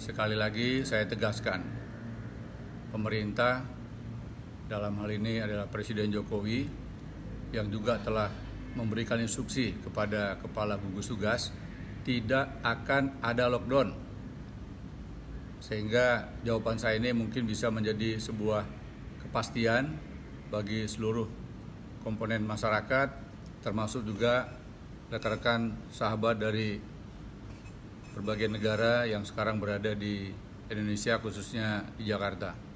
Sekali lagi saya tegaskan, pemerintah dalam hal ini adalah Presiden Jokowi yang juga telah memberikan instruksi kepada kepala gugus tugas tidak akan ada lockdown. Sehingga jawaban saya ini mungkin bisa menjadi sebuah kepastian bagi seluruh komponen masyarakat termasuk juga rekan-rekan sahabat dari berbagai negara yang sekarang berada di Indonesia khususnya di Jakarta.